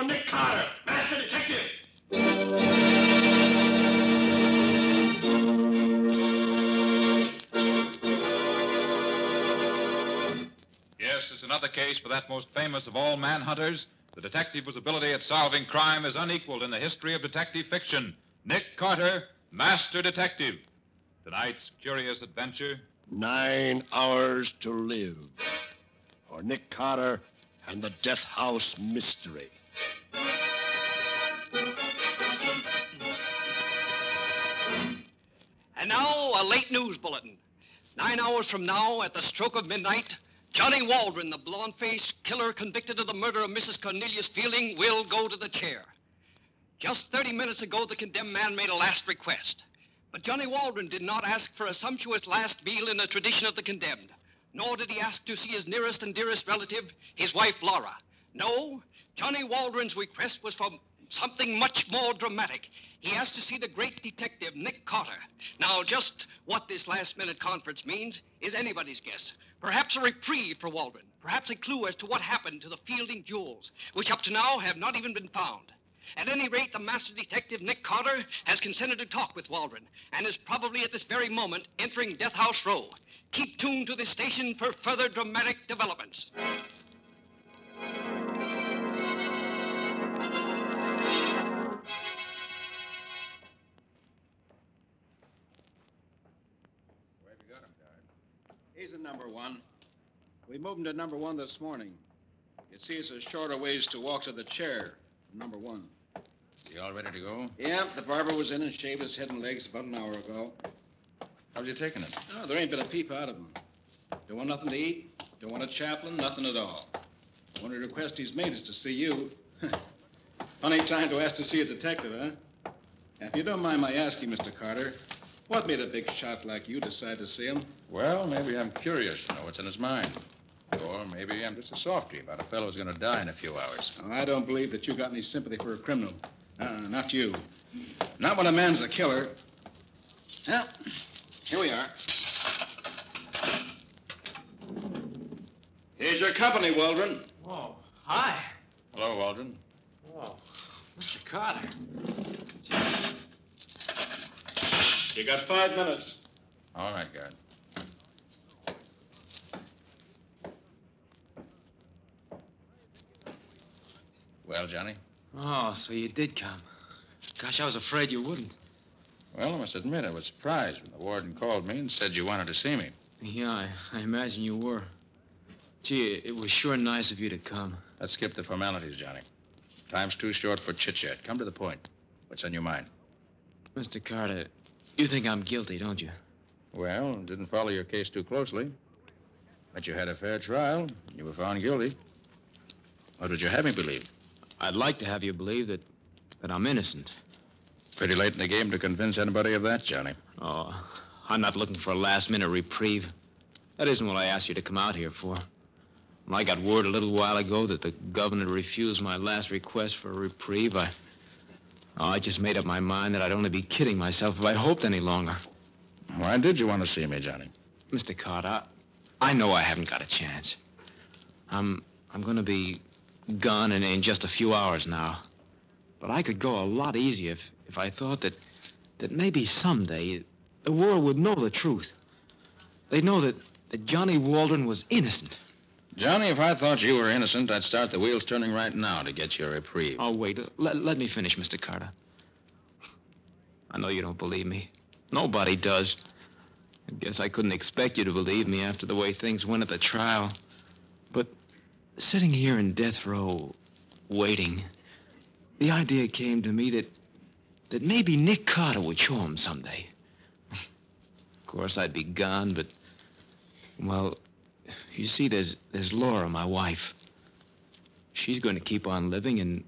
Another case for Nick Carter, Master Detective. Yes, it's another case for that most famous of all manhunters, the detective whose ability at solving crime is unequaled in the history of detective fiction. Nick Carter, Master Detective. Tonight's curious adventure Nine hours to live. For Nick Carter and the Death House Mystery. Now, a late news bulletin. Nine hours from now, at the stroke of midnight, Johnny Waldron, the blond faced killer convicted of the murder of Mrs. Cornelius Fielding, will go to the chair. Just 30 minutes ago, the condemned man made a last request. But Johnny Waldron did not ask for a sumptuous last meal in the tradition of the condemned, nor did he ask to see his nearest and dearest relative, his wife Laura. No, Johnny Waldron's request was for something much more dramatic. He has to see the great detective, Nick Carter. Now, just what this last minute conference means is anybody's guess. Perhaps a reprieve for Waldron. Perhaps a clue as to what happened to the Fielding jewels, which up to now have not even been found. At any rate, the master detective, Nick Carter, has consented to talk with Waldron and is probably at this very moment entering Death House Row. Keep tuned to this station for further dramatic developments. He's in number one. We moved him to number one this morning. You see, it's a shorter ways to walk to the chair number one. You all ready to go? Yeah, the barber was in and shaved his head and legs about an hour ago. How's you taking it? Oh, there ain't been a peep out of him. Don't want nothing to eat. Don't want a chaplain. Nothing at all. The only request he's made is to see you. Funny time to ask to see a detective, huh? Now, if you don't mind my asking, Mr. Carter, what made a big shot like you decide to see him? Well, maybe I'm curious to know what's in his mind. Or maybe I'm just a softy about a fellow who's going to die in a few hours. Oh, I don't believe that you got any sympathy for a criminal. Uh, not you. Not when a man's a killer. Well, here we are. Here's your company, Waldron. Oh, hi. Hello, Waldron. Oh, Mr. Carter. You got five minutes. All right, guard. Well, Johnny? Oh, so you did come. Gosh, I was afraid you wouldn't. Well, I must admit I was surprised when the warden called me and said you wanted to see me. Yeah, I, I imagine you were. Gee, it was sure nice of you to come. Let's skip the formalities, Johnny. Time's too short for chit chat. Come to the point. What's on your mind? Mr. Carter, you think I'm guilty, don't you? Well, didn't follow your case too closely. But you had a fair trial. You were found guilty. What would you have me believe? I'd like to have you believe that, that I'm innocent. Pretty late in the game to convince anybody of that, Johnny. Oh, I'm not looking for a last minute reprieve. That isn't what I asked you to come out here for. When I got word a little while ago that the governor refused my last request for a reprieve, I. Oh, I just made up my mind that I'd only be kidding myself if I hoped any longer. Why did you want to see me, Johnny? Mr. Carter, I know I haven't got a chance. I'm I'm going to be gone in, in just a few hours now. But I could go a lot easier if, if I thought that that maybe someday the world would know the truth. They'd know that, that Johnny Waldron was innocent. Johnny, if I thought you were innocent, I'd start the wheels turning right now to get your reprieve. Oh, wait. Uh, let, let me finish, Mr. Carter. I know you don't believe me. Nobody does. I guess I couldn't expect you to believe me after the way things went at the trial. But sitting here in death row, waiting, the idea came to me that that maybe Nick Carter would show him someday. Of course, I'd be gone, but well, you see, there's there's Laura, my wife. She's going to keep on living, and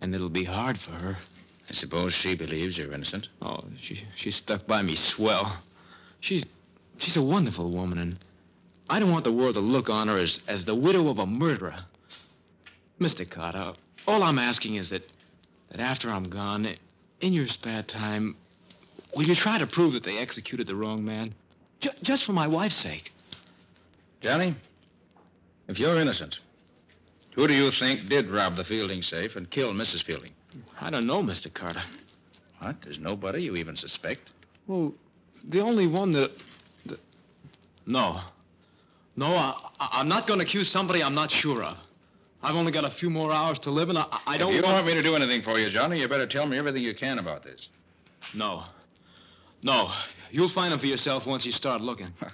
and it'll be hard for her. I suppose she believes you're innocent. Oh, she she stuck by me swell. She's she's a wonderful woman, and I don't want the world to look on her as as the widow of a murderer. Mister Carter, all I'm asking is that that after I'm gone, in your spare time, will you try to prove that they executed the wrong man, J- just for my wife's sake? Johnny, if you're innocent, Who do you think did rob the Fielding safe and kill Mrs. Fielding? I don't know, Mr. Carter. What? There's nobody you even suspect? Well, the only one that. that... No. No, I, I'm not going to accuse somebody I'm not sure of. I've only got a few more hours to live, and I, I don't if you don't want... want me to do anything for you, Johnny, you better tell me everything you can about this. No. No. You'll find them for yourself once you start looking.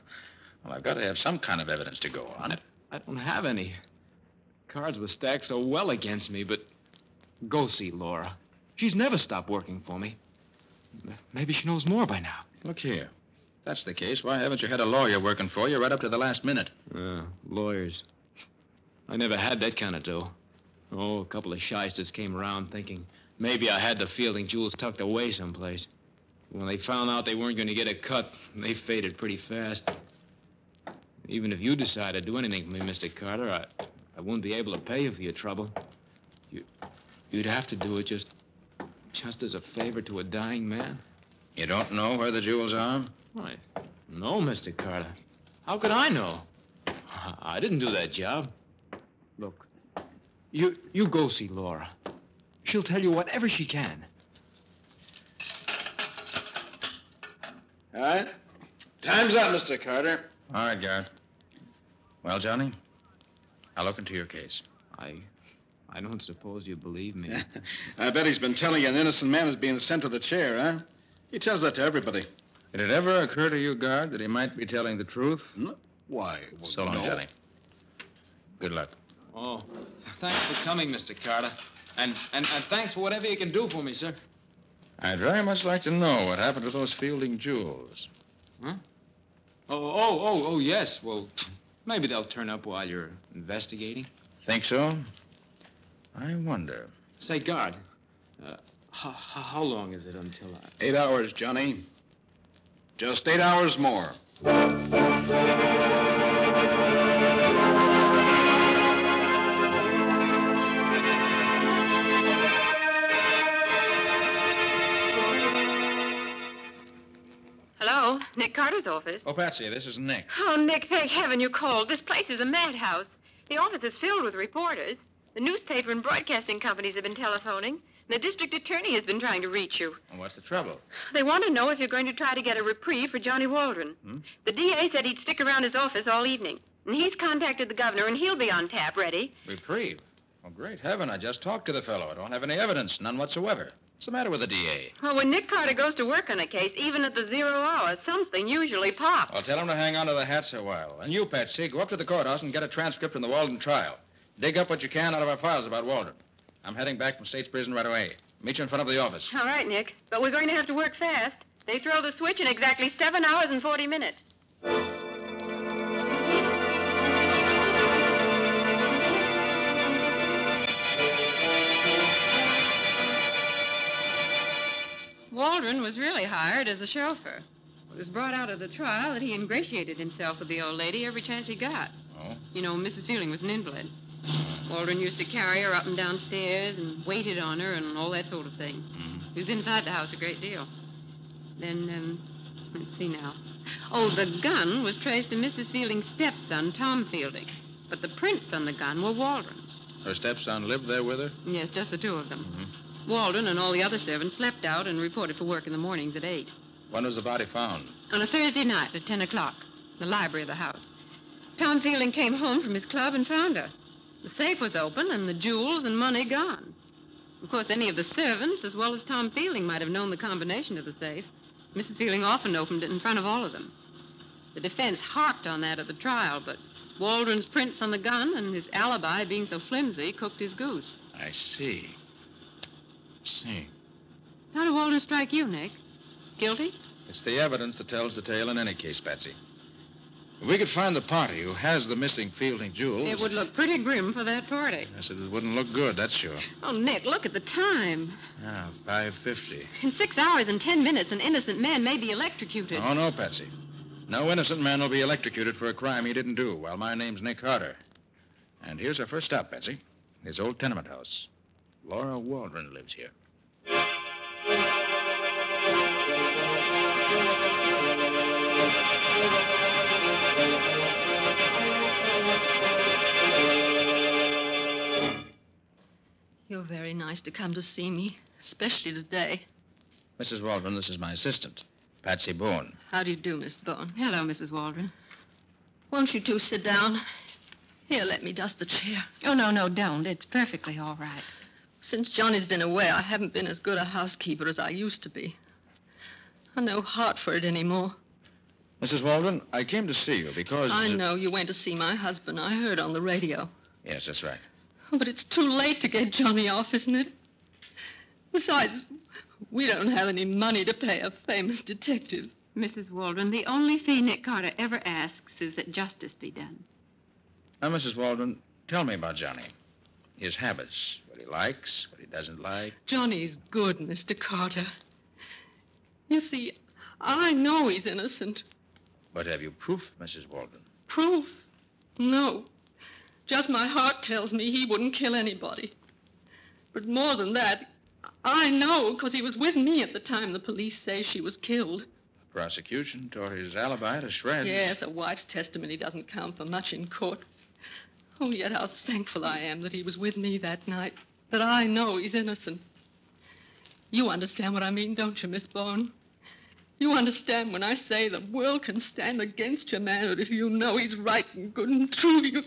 Well, I've got to have some kind of evidence to go on. It. I don't have any. Cards were stacked so well against me, but go see Laura. She's never stopped working for me. Maybe she knows more by now. Look here. If that's the case, why haven't you had a lawyer working for you right up to the last minute? Uh, lawyers. I never had that kind of dough. Oh, a couple of shysters came around thinking maybe I had the Fielding jewels tucked away someplace. When they found out they weren't going to get a cut, they faded pretty fast. Even if you decide to do anything for me, Mr. Carter, I, I wouldn't be able to pay you for your trouble. You, you'd have to do it just, just as a favor to a dying man. You don't know where the jewels are? Why, no, Mr. Carter. How could I know? I didn't do that job. Look, you you go see Laura. She'll tell you whatever she can. All right. Time's up, Mr. Carter. All right, Garrett. Well, Johnny, I'll look into your case. I I don't suppose you believe me. I bet he's been telling you an innocent man is being sent to the chair, huh? He tells that to everybody. Did it ever occur to you, guard, that he might be telling the truth? No. Why? so long, no. Johnny. Good luck. Oh, thanks for coming, Mr. Carter. And, and and thanks for whatever you can do for me, sir. I'd very much like to know what happened to those Fielding jewels. Huh? Oh, oh, oh, oh, yes. Well, maybe they'll turn up while you're investigating. Think so? I wonder. Say, guard, uh, how, how long is it until I... Eight hours, Johnny. Just eight hours more. Nick Carter's office. Oh, Patsy, this is Nick. Oh, Nick, thank heaven you called. This place is a madhouse. The office is filled with reporters. The newspaper and broadcasting companies have been telephoning. And the district attorney has been trying to reach you. And what's the trouble? They want to know if you're going to try to get a reprieve for Johnny Waldron. Hmm? The DA said he'd stick around his office all evening. And he's contacted the governor, and he'll be on tap ready. Reprieve? Oh, great heaven. I just talked to the fellow. I don't have any evidence, none whatsoever. What's the matter with the DA? Well, oh, when Nick Carter goes to work on a case, even at the zero hour, something usually pops. I'll tell him to hang on to the hats a while. And you, Patsy, go up to the courthouse and get a transcript from the Waldron trial. Dig up what you can out of our files about Waldron. I'm heading back from State's prison right away. Meet you in front of the office. All right, Nick. But we're going to have to work fast. They throw the switch in exactly seven hours and 40 minutes. Waldron was really hired as a chauffeur. It was brought out of the trial that he ingratiated himself with the old lady every chance he got. Oh? You know, Mrs. Fielding was an invalid. Waldron used to carry her up and down stairs and waited on her and all that sort of thing. Mm. He was inside the house a great deal. Then, um, let's see now. Oh, the gun was traced to Mrs. Fielding's stepson, Tom Fielding. But the prints on the gun were Waldron's. Her stepson lived there with her? Yes, just the two of them. Mhm. Waldron and all the other servants slept out and reported for work in the mornings at 8. When was the body found? On a Thursday night at 10 o'clock, in the library of the house. Tom Fielding came home from his club and found her. The safe was open and the jewels and money gone. Of course, any of the servants, as well as Tom Fielding, might have known the combination of the safe. Mrs. Fielding often opened it in front of all of them. The defense harped on that at the trial, but Waldron's prints on the gun and his alibi being so flimsy cooked his goose. I see. See. How did Waldron strike you, Nick? Guilty? It's the evidence that tells the tale in any case, Patsy. If we could find the party who has the missing Fielding jewels. It would look pretty grim for that party. Yes, it wouldn't look good, that's sure. Oh, Nick, look at the time. Ah, 550. In six hours and ten minutes, an innocent man may be electrocuted. Oh, no, Patsy. No innocent man will be electrocuted for a crime he didn't do. Well, my name's Nick Carter. And here's our first stop, Patsy. His old tenement house. Laura Waldron lives here. You're very nice to come to see me, especially today. Mrs. Waldron, this is my assistant, Patsy Bowen. How do you do, Miss Bowen? Hello, Mrs. Waldron. Won't you two sit down? Here, let me dust the chair. Oh, no, no, don't. It's perfectly all right. Since Johnny's been away, I haven't been as good a housekeeper as I used to be. I've no heart for it anymore. Mrs. Waldron, I came to see you because. I know you went to see my husband. I heard on the radio. Yes, that's right. But it's too late to get Johnny off, isn't it? Besides, we don't have any money to pay a famous detective. Mrs. Waldron, the only fee Nick Carter ever asks is that justice be done. Now, Mrs. Waldron, tell me about Johnny. His habits, what he likes, what he doesn't like. Johnny's good, Mr. Carter. You see, I know he's innocent. But have you proof, Mrs. Waldron? Proof? No. Just my heart tells me he wouldn't kill anybody. But more than that, I know because he was with me at the time the police say she was killed. The prosecution tore his alibi to shreds. Yes, a wife's testimony doesn't count for much in court. Oh, yet how thankful I am that he was with me that night, that I know he's innocent. You understand what I mean, don't you, Miss Bowen? You understand when I say the world can stand against your manhood if you know he's right and good and true. You...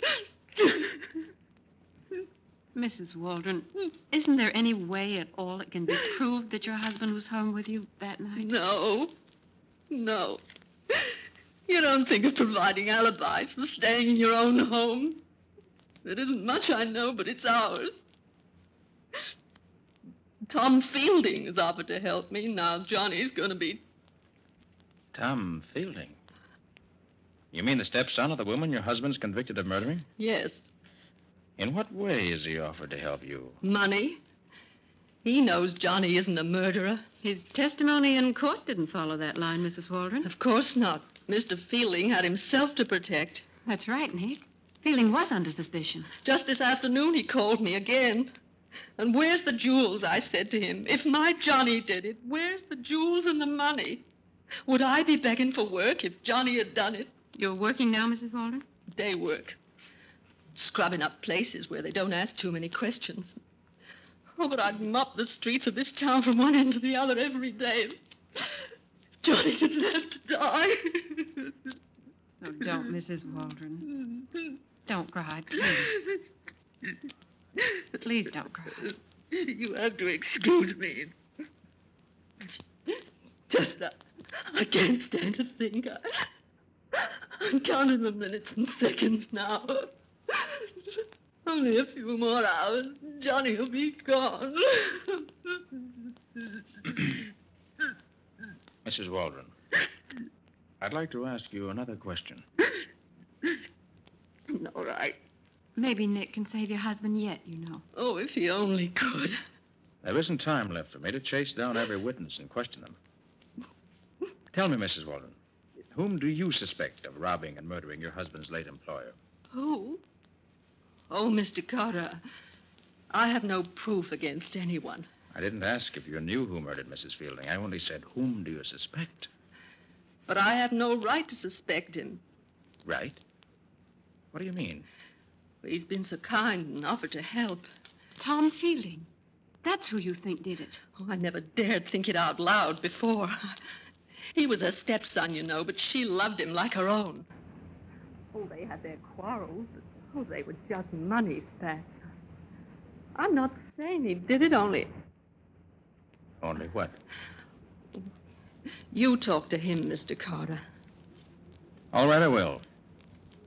Mrs. Waldron, isn't there any way at all it can be proved that your husband was home with you that night? No. No. You don't think of providing alibis for staying in your own home. There isn't much I know, but it's ours. Tom Fielding has offered to help me. Now Johnny's going to be. Tom Fielding. You mean the stepson of the woman your husband's convicted of murdering? Yes, In what way has he offered to help you? money. He knows Johnny isn't a murderer. His testimony in court didn't follow that line, Mrs. Waldron. Of course not. Mr. Fielding had himself to protect. That's right, Nick. Fielding was under suspicion. Just this afternoon, he called me again. And where's the jewels? I said to him. If my Johnny did it, where's the jewels and the money? Would I be begging for work if Johnny had done it? You're working now, Mrs. Waldron? Day work. Scrubbing up places where they don't ask too many questions. Oh, but I'd mop the streets of this town from one end to the other every day. Johnny didn't have to die. Oh, don't, Mrs. Waldron. Don't cry, please. Please don't cry. You have to excuse me. Just that I can't stand to think. I, I'm counting the minutes and seconds now. Only a few more hours. Johnny will be gone. Mrs. Waldron, I'd like to ask you another question. All right. Maybe Nick can save your husband yet, you know. Oh, if he only could. There isn't time left for me to chase down every witness and question them. Tell me, Mrs. Waldron, whom do you suspect of robbing and murdering your husband's late employer? Who? Oh, Mr. Carter, I have no proof against anyone. I didn't ask if you knew who murdered Mrs. Fielding. I only said, whom do you suspect? But I have no right to suspect him. Right? What do you mean? He's been so kind and offered to help. Tom Fielding. That's who you think did it. Oh, I never dared think it out loud before. He was her stepson, you know, but she loved him like her own. Oh, they had their quarrels, but oh, they were just money spats. I'm not saying he did it, only Only what? you talk to him, Mr. Carter. All right, I will.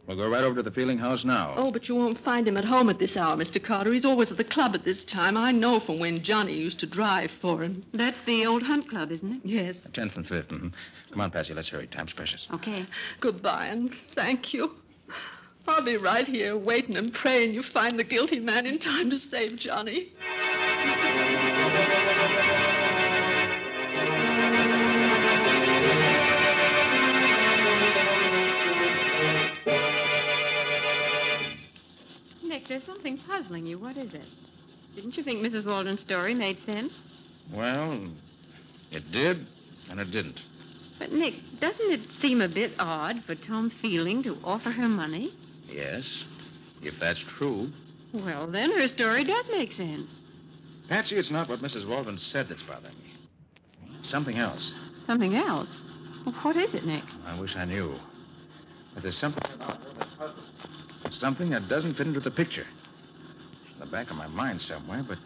We'll go right over to the Fielding house now. Oh, but you won't find him at home at this hour, Mr. Carter. He's always at the club at this time. I know from when Johnny used to drive for him. That's the old hunt club, isn't it? Yes. Tenth and fifth. mhm. Come on, Patsy. Let's hurry. Time's precious. Okay. Goodbye, and thank you. I'll be right here waiting and praying you find the guilty man in time to save Johnny. Nick, there's something puzzling you. What is it? Didn't you think Mrs. Waldron's story made sense? Well, it did, and it didn't. But, Nick, doesn't it seem a bit odd for Tom Fielding to offer her money? Yes, if that's true. Well, then her story does make sense. Patsy, it's not what Mrs. Waldron said that's bothering me. Something else. Something else. Well, what is it, Nick? I wish I knew. But there's something about her that puzzles me. Something that doesn't fit into the picture. It's in the back of my mind somewhere, but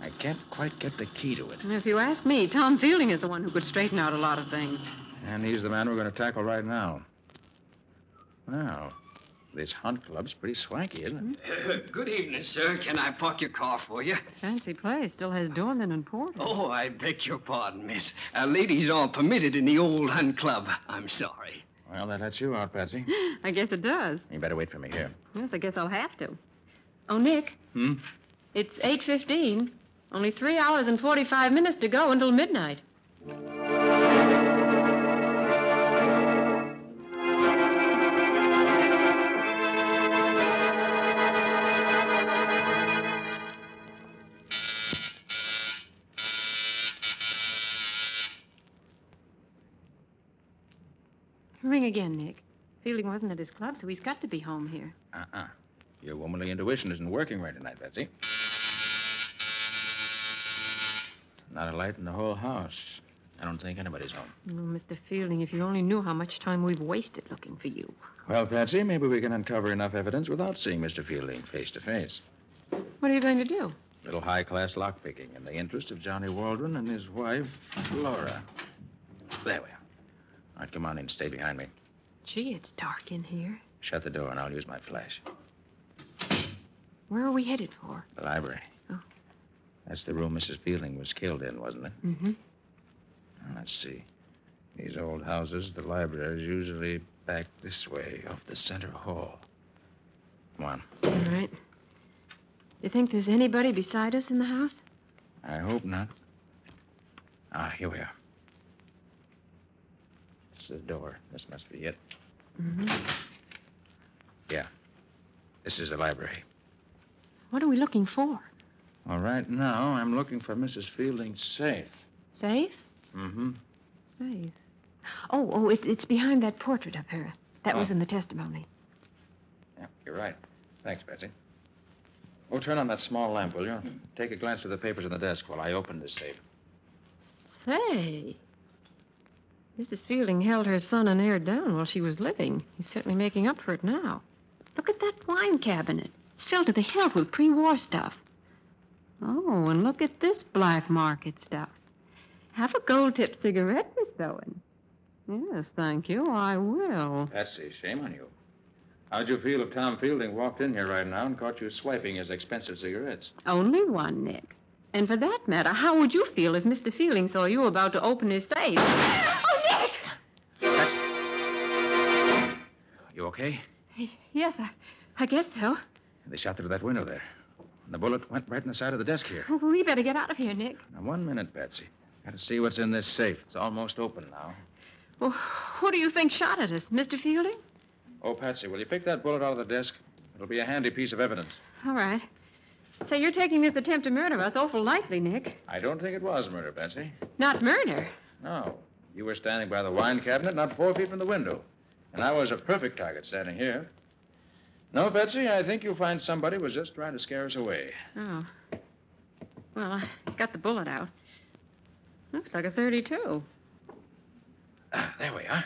I can't quite get the key to it. If you ask me, Tom Fielding is the one who could straighten out a lot of things. And he's the man we're going to tackle right now. Well, this hunt club's pretty swanky, isn't it? Good evening, sir. Can I park your car for you? Fancy place. Still has doormen and porters. Oh, I beg your pardon, miss. Uh, ladies aren't permitted in the old hunt club. I'm sorry. Well, that lets you out, Patsy. I guess it does. You better wait for me here. Yes, I guess I'll have to. Oh, Nick, Hmm? it's 8.15. Only three hours and 45 minutes to go until midnight. Again, Nick. Fielding wasn't at his club, so he's got to be home here. Uh-uh. Your womanly intuition isn't working right tonight, Betsy. Not a light in the whole house. I don't think anybody's home. Oh, Mr. Fielding, if you only knew how much time we've wasted looking for you. Well, Patsy, maybe we can uncover enough evidence without seeing Mr. Fielding face to face. What are you going to do? A Little high-class lockpicking in the interest of Johnny Waldron and his wife, Laura. There we are. All right, come on in. Stay behind me. Gee, it's dark in here. Shut the door, and I'll use my flash. Where are we headed for? The library. Oh. That's the room Mrs. Fielding was killed in, wasn't it? Mm-hmm. Let's see. These old houses, the library is usually back this way, off the center hall. Come on. All right. You think there's anybody beside us in the house? I hope not. Ah, here we are. This is the door. This must be it. Mm-hmm. Yeah. This is the library. What are we looking for? Well, right now, I'm looking for Mrs. Fielding's safe. Safe? Mm-hmm. Safe. Oh, oh, it, it's behind that portrait of her. That was Oh. in the testimony. Yeah, you're right. Thanks, Betsy. Oh, turn on that small lamp, will you? Take a glance at the papers on the desk while I open this safe. Say. Mrs. Fielding held her son and heir down while she was living. He's certainly making up for it now. Look at that wine cabinet. It's filled to the hilt with pre-war stuff. Oh, and look at this black market stuff. Have a gold-tipped cigarette, Miss Bowen. Yes, thank you. I will. Patsy, shame on you. How'd you feel if Tom Fielding walked in here right now and caught you swiping his expensive cigarettes? Only one, Nick. And for that matter, how would you feel if Mr. Fielding saw you about to open his safe? You okay? Yes, I, I guess so. They shot through that window there. And the bullet went right in the side of the desk here. We better get out of here, Nick. Now, one minute, Patsy. Gotta see what's in this safe. It's almost open now. Well, who do you think shot at us? Mr. Fielding? Oh, Patsy, will you pick that bullet out of the desk? It'll be a handy piece of evidence. All right. Say, you're taking this attempt to murder us awful lightly, Nick. I don't think it was murder, Patsy. Not murder. No. You were standing by the wine cabinet, not four feet from the window. And I was a perfect target standing here. No, Betsy, I think you'll find somebody was just trying to scare us away. Oh. Well, I got the bullet out. Looks like a 32. Ah, there we are.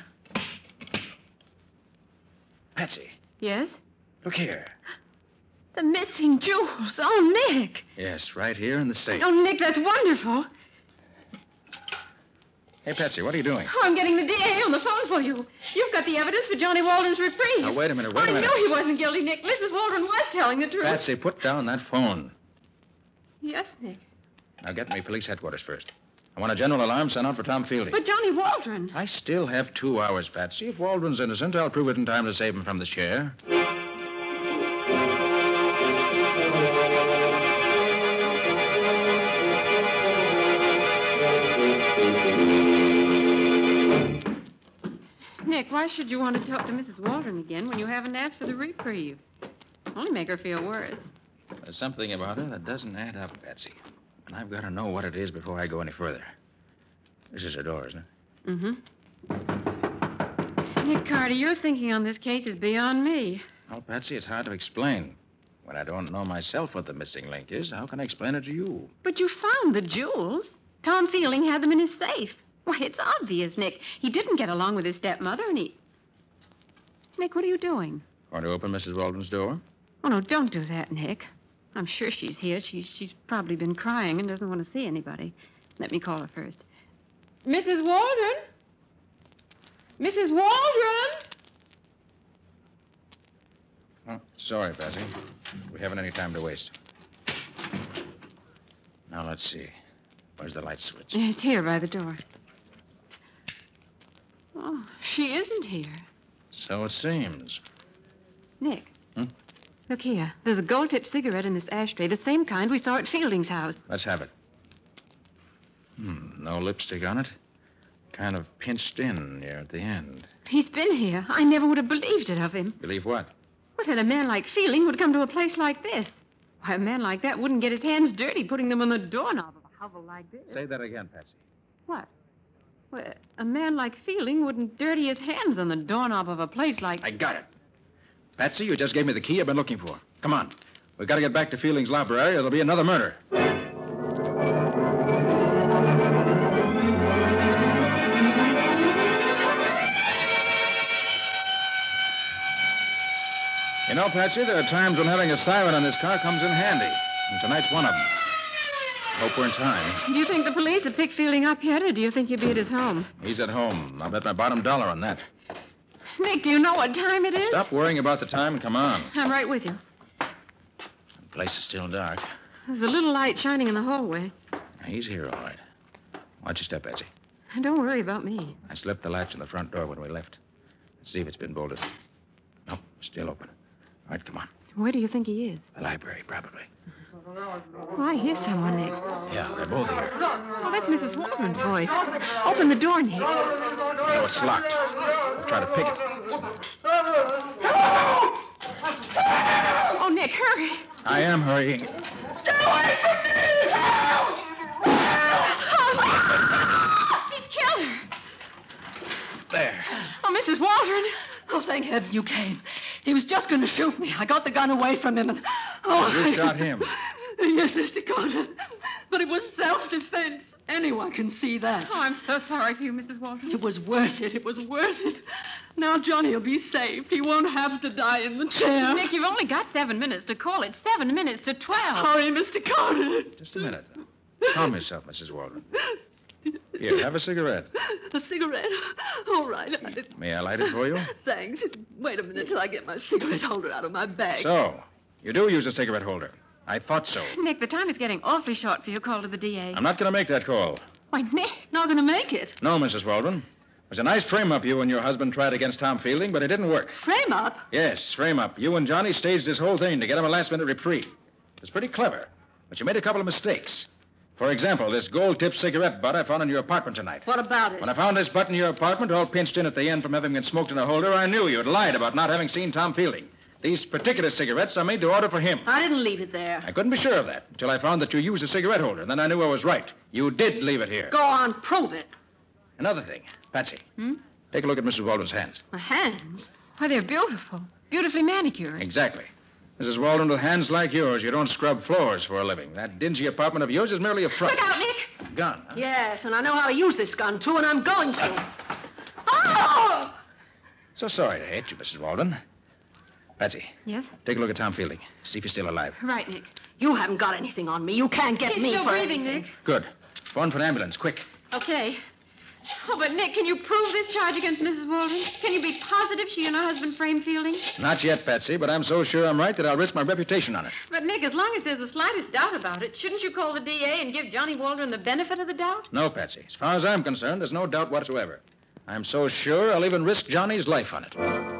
Patsy, Yes? look here. The missing jewels. Oh, Nick. Yes, right here in the safe. Oh, Nick, that's wonderful. Hey, Patsy, what are you doing? Oh, I'm getting the DA on the phone for you. You've got the evidence for Johnny Waldron's reprieve. Now, wait a minute, wait a I minute. knew he wasn't guilty, Nick. Mrs. Waldron was telling the truth. Patsy, put down that phone. Yes, Nick. Now, get me police headquarters first. I want a general alarm sent out for Tom Fielding. But Johnny Waldron. I still have two hours, Patsy. If Waldron's innocent, I'll prove it in time to save him from the chair. Nick, why should you want to talk to Mrs. Waldron again when you haven't asked for the reprieve? Only make her feel worse. There's something about her that doesn't add up, Patsy. And I've got to know what it is before I go any further. This is her door, isn't it? Mm-hmm. Nick Carter, your thinking on this case is beyond me. Well, Patsy, it's hard to explain. When I don't know myself what the missing link is, how can I explain it to you? But you found the jewels. Tom Fielding had them in his safe. Why, it's obvious, Nick. He didn't get along with his stepmother, and he. Nick, what are you doing? Want to open Mrs. Waldron's door? Oh, no, don't do that, Nick. I'm sure she's here. She's, she's probably been crying and doesn't want to see anybody. Let me call her first. Mrs. Waldron? Mrs. Waldron? Oh, sorry, Patsy. We haven't any time to waste. Now, let's see. Where's the light switch? It's here by the door. Oh, she isn't here. So it seems. Nick. Hmm? Look here. There's a gold tipped cigarette in this ashtray, the same kind we saw at Fielding's house. Let's have it. Hmm, no lipstick on it. Kind of pinched in near at the end. He's been here. I never would have believed it of him. Believe what? What that a man like Fielding would come to a place like this? Why, a man like that wouldn't get his hands dirty putting them on the doorknob of a hovel like this. Say that again, Patsy. What? Well, a man like Fielding wouldn't dirty his hands on the doorknob of a place like. I got it. Patsy, you just gave me the key I've been looking for. Come on. We've got to get back to Fielding's library or there'll be another murder. You know, Patsy, there are times when having a siren on this car comes in handy. And tonight's one of them. Hope we're in time. Do you think the police have picked Fielding up yet, or do you think he'd be at his home? He's at home. I'll bet my bottom dollar on that. Nick, do you know what time it is? Stop worrying about the time and come on. I'm right with you. The place is still dark. There's a little light shining in the hallway. He's here, all right. Watch your step, Patsy. Don't worry about me. I slipped the latch on the front door when we left. Let's see if it's been bolted. Nope, still open. All right, come on. Where do you think he is? The library, probably. Oh, I hear someone, Nick. Yeah, they're both here. Oh, that's Mrs. Waldron's voice. Open the door, Nick. No, it's locked. We'll try to pick it. Oh, Nick, hurry. I am hurrying. Stay away from me. Help! Help! He's killed her. There. Oh, Mrs. Waldron. Oh, thank heaven you came. He was just going to shoot me. I got the gun away from him and. Oh, You shot him. Yes, Mr. Carter. But it was self defense. Anyone can see that. Oh, I'm so sorry for you, Mrs. Waldron. It was worth it. It was worth it. Now Johnny will be safe. He won't have to die in the chair. Nick, you've only got seven minutes to call it. Seven minutes to twelve. Hurry, Mr. Carter. Just a minute. Calm yourself, Mrs. Waldron. Here, have a cigarette. A cigarette? All right. I- May I light it for you? Thanks. Wait a minute till I get my cigarette holder out of my bag. So, you do use a cigarette holder. I thought so. Nick, the time is getting awfully short for your call to the DA. I'm not going to make that call. Why, Nick. Not going to make it. No, Mrs. Waldron. It was a nice frame up you and your husband tried against Tom Fielding, but it didn't work. Frame up. Yes, frame up. You and Johnny staged this whole thing to get him a last minute reprieve. It was pretty clever, but you made a couple of mistakes. For example, this gold tipped cigarette butt I found in your apartment tonight. What about it? When I found this butt in your apartment, all pinched in at the end from having been smoked in a holder, I knew you'd lied about not having seen Tom Fielding. These particular cigarettes are made to order for him. I didn't leave it there. I couldn't be sure of that until I found that you used a cigarette holder. and Then I knew I was right. You did leave it here. Go on, prove it. Another thing, Patsy. Hmm? Take a look at Mrs. Waldron's hands. My hands. Why, they're beautiful. Beautifully manicured. Exactly. Mrs. Waldron, with hands like yours, you don't scrub floors for a living. That dingy apartment of yours is merely a front. Look out, Nick. Gun. huh? Yes, and I know how to use this gun, too, and I'm going to. Oh! So sorry to hate you, Mrs. Waldron. Patsy, Yes? take a look at Tom Fielding. See if he's still alive. Right, Nick. You haven't got anything on me. You can't get He's me still for breathing, anything. Nick. Good. Phone for an ambulance, quick. Okay. Oh, but Nick, can you prove this charge against Mrs. Waldron? Can you be positive she and her husband framed Fielding? Not yet, Patsy, but I'm so sure I'm right that I'll risk my reputation on it. But Nick, as long as there's the slightest doubt about it, shouldn't you call the DA and give Johnny Waldron the benefit of the doubt? No, Patsy. As far as I'm concerned, there's no doubt whatsoever. I'm so sure I'll even risk Johnny's life on it.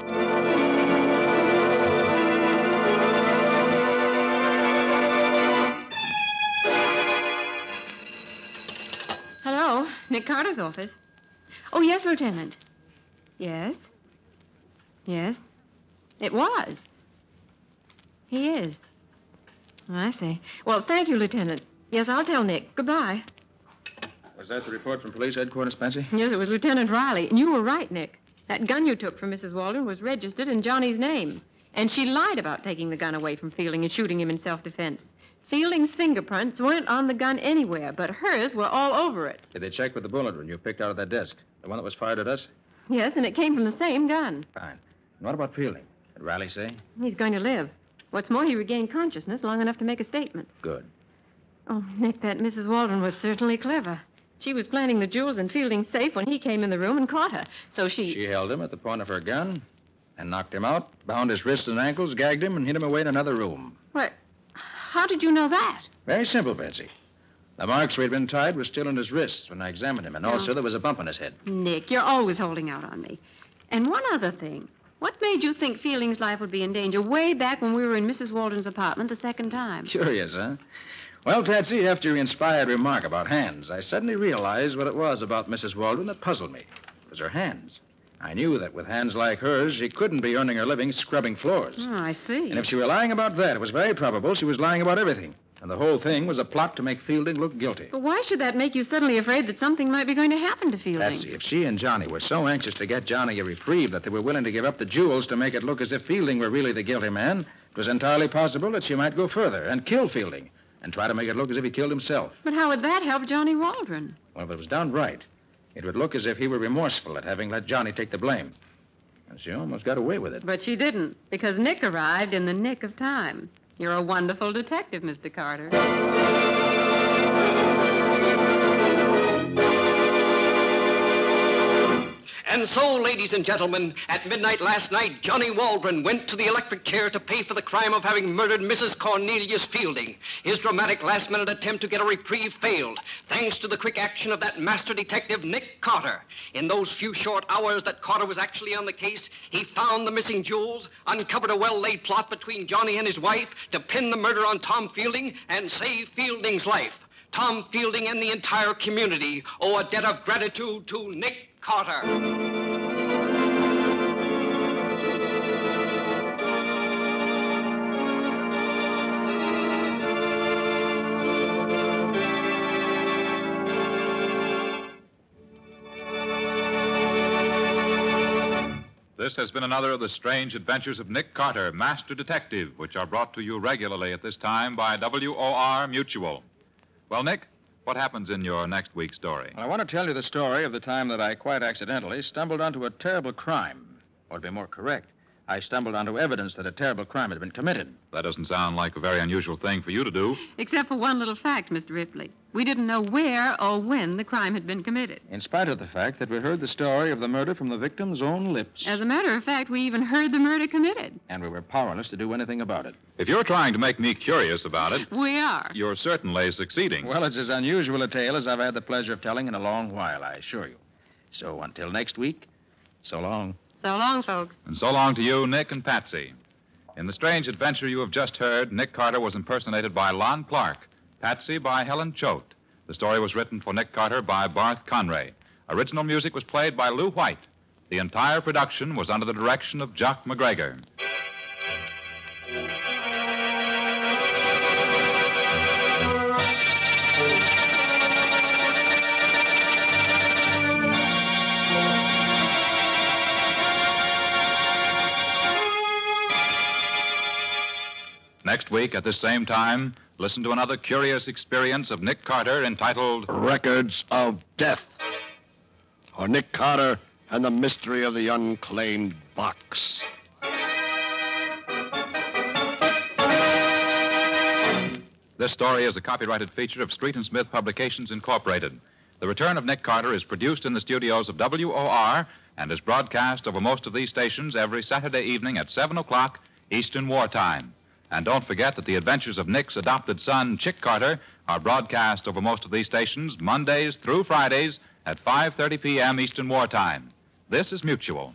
Nick Carter's office. Oh, yes, Lieutenant. Yes? Yes? It was. He is. I see. Well, thank you, Lieutenant. Yes, I'll tell Nick. Goodbye. Was that the report from police headquarters, Patsy? Yes, it was Lieutenant Riley. And you were right, Nick. That gun you took from Mrs. Waldron was registered in Johnny's name. And she lied about taking the gun away from Fielding and shooting him in self defense. Fielding's fingerprints weren't on the gun anywhere, but hers were all over it. Did they check with the bullet wound you picked out of that desk? The one that was fired at us? Yes, and it came from the same gun. Fine. And what about Fielding? Did Riley say? He's going to live. What's more, he regained consciousness long enough to make a statement. Good. Oh, Nick, that Mrs. Waldron was certainly clever. She was planting the jewels in Fielding's safe when he came in the room and caught her. So she. She held him at the point of her gun and knocked him out, bound his wrists and ankles, gagged him, and hid him away in another room. What? How did you know that? Very simple, Betsy. The marks he'd been tied were still on his wrists when I examined him, and oh. also Oh. there was a bump on his head. Nick, you're always holding out on me. And one other thing. What made you think Fielding's life would be in danger way back when we were in Mrs. Waldron's apartment the second time? Curious, huh? Well, Patsy, after your inspired remark about hands, I suddenly realized what it was about Mrs. Waldron that puzzled me. It was her hands. I knew that with hands like hers, she couldn't be earning her living scrubbing floors. Oh, I see. And if she were lying about that, it was very probable she was lying about everything. And the whole thing was a plot to make Fielding look guilty. But why should that make you suddenly afraid that something might be going to happen to Fielding? Patsy, if she and Johnny were so anxious to get Johnny a reprieve that they were willing to give up the jewels to make it look as if Fielding were really the guilty man, it was entirely possible that she might go further and kill Fielding and try to make it look as if he killed himself. But how would that help Johnny Waldron? Well, if it was done right, it would look as if he were remorseful at having let Johnny take the blame. And she almost got away with it. But she didn't, because Nick arrived in the nick of time. You're a wonderful detective, Mr. Carter. And so, ladies and gentlemen, at midnight last night, Johnny Waldron went to the electric chair to pay for the crime of having murdered Mrs. Cornelius Fielding. His dramatic last minute attempt to get a reprieve failed, thanks to the quick action of that master detective, Nick Carter. In those few short hours that Carter was actually on the case, he found the missing jewels, uncovered a well laid plot between Johnny and his wife to pin the murder on Tom Fielding and save Fielding's life. Tom Fielding and the entire community owe a debt of gratitude to Nick Carter. This has been another of the strange adventures of Nick Carter, Master Detective, which are brought to you regularly at this time by WOR Mutual. Well, Nick, what happens in your next week's story? Well, I want to tell you the story of the time that I quite accidentally stumbled onto a terrible crime. Or to be more correct, I stumbled onto evidence that a terrible crime had been committed. That doesn't sound like a very unusual thing for you to do. Except for one little fact, Mr. Ripley. We didn't know where or when the crime had been committed. In spite of the fact that we heard the story of the murder from the victim's own lips. As a matter of fact, we even heard the murder committed. And we were powerless to do anything about it. If you're trying to make me curious about it, We are. you're certainly succeeding. Well, it's as unusual a tale as I've had the pleasure of telling in a long while, I assure you. So until next week, so long. So long, folks. And so long to you, Nick and Patsy. In the strange adventure you have just heard, Nick Carter was impersonated by Lon Clark, Patsy by Helen Choate. The story was written for Nick Carter by Barth Conray. Original music was played by Lou White. The entire production was under the direction of Jock MacGregor. Next week, at this same time, listen to another curious experience of Nick Carter entitled Records of Death. Or Nick Carter and the Mystery of the Unclaimed Box. This story is a copyrighted feature of Street and Smith Publications, Incorporated. The Return of Nick Carter is produced in the studios of WOR and is broadcast over most of these stations every Saturday evening at 7 o'clock Eastern Wartime. And don't forget that the adventures of Nick's adopted son, Chick Carter, are broadcast over most of these stations Mondays through Fridays at 5:30 p.m. Eastern Wartime. This is Mutual.